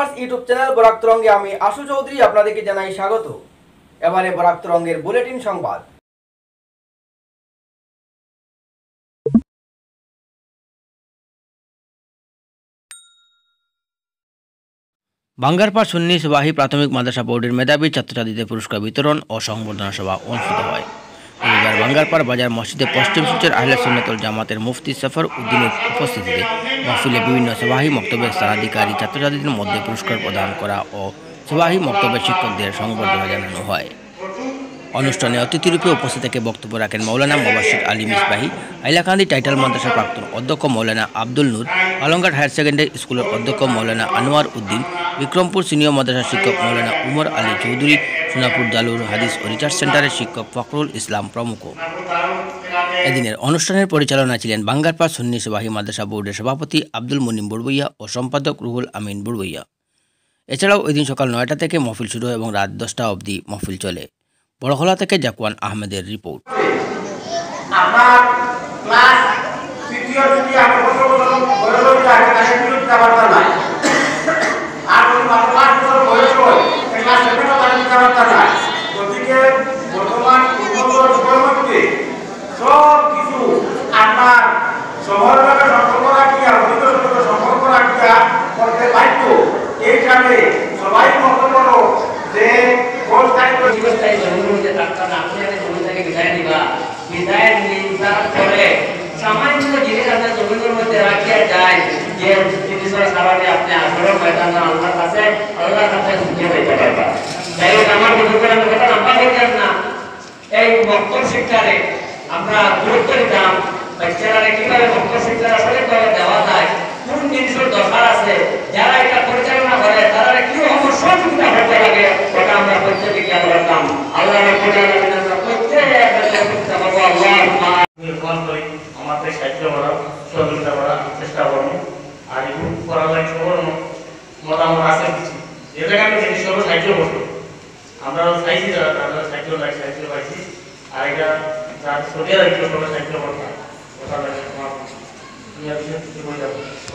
Viewers YouTube channel Barak তরঙ্গে আমি আশু চৌধুরী আপনাদেরকে জানাই স্বাগত। এবারে বরাক তরঙ্গের বুলেটিন সংবাদ। বাঙ্গারপাড় সুন্নি প্রাথমিক মাদ্রাসা বোর্ডের মেধাবী ছাত্রছাত্রীদের পুরস্কার বিতরণ ও সংবর্ধনা সভা অনুষ্ঠিত হয়। রবিবার বাঙ্গারপাড় বাজার মসজিদে পশ্চিম সূচের আহলে সুন্নতুল জামাতের মুফতি সফর উদ্দিনের উপস্থিতিতে মহফিলে বিভিন্ন সবাহী মক্তব্যের স্থানাধিকারী ছাত্রছাত্রীদের মধ্যে পুরস্কার প্রদান করা ও সবাহী মক্তব্যের শিক্ষকদের সংবর্ধনা জানানো হয়। অনুষ্ঠানে অতিথিরূপে উপস্থিত থেকে বক্তব্য রাখেন মৌলানা মোবাশির আলী মিসবাহি, হাইলাকান্দি টাইটাল মাদ্রাসার প্রাক্তন অধ্যক্ষ মৌলানা আব্দুল নূর আলঙ্গার হায়ার সেকেন্ডারি স্কুলের অধ্যক্ষ মৌলানা আনোয়ার উদ্দিন, বিক্রমপুর সিনিয়র মাদ্রাসার শিক্ষক মৌলানা উমর আলী চৌধুরী সোনাপুর জালুর হাদিস ও রিসার্চ সেন্টারের শিক্ষক ফখরুল ইসলাম প্রমুখ। এদিনের অনুষ্ঠানের পরিচালনা ছিলেন বাঙ্গারপাড় সুন্নি সেবাহী মাদ্রাসা বোর্ডের সভাপতি আব্দুল মুনিম বুড়বইয়া ও সম্পাদক রুহুল আমিন বুড়বইয়া। এছাড়াও এদিন সকাল নয়টা থেকে মহফিল শুরু এবং রাত দশটা অবধি মহফিল চলে। বড়খলা থেকে জাকুয়ান আহমেদের রিপোর্ট। আমার ক্লাস তৃতীয় যদি আমি শহরের লগে রাখিয়া অধিকের সঙ্গে রাখিয়া করতে বাধ্য এই কারণে সবাই মত করো যে না সামান্য জিনিস আপনার জমিনের মধ্যে রাখিয়া যায়। যে জিনিসের আপনি আসলে ময়দান আল্লাহর কাছে আল্লাহর কাছে খুঁজে পেতে পারবা যাই আমার না। এই বক্তব্য শিক্ষারে আমরা গুরুত্ব দিতাম। জিনিসের দরকার আছে? যারা এটা পরিচালনা করে, তারা কি রকম আমরা প্রত্যেকে খেয়াল রাখতাম আমাদের সাহায্য করার চেষ্টা করব। আর এই করার সবার মতামত আছে কিছু। জায়গায় আমি জিনিস সব সাহায্য করব। আমরা চাইছি, যারা তারা সাহায্য লাগে পাইছি, আর এটা যার সরিয়ে রাখতে সবাই সাহায্য বলে যাব।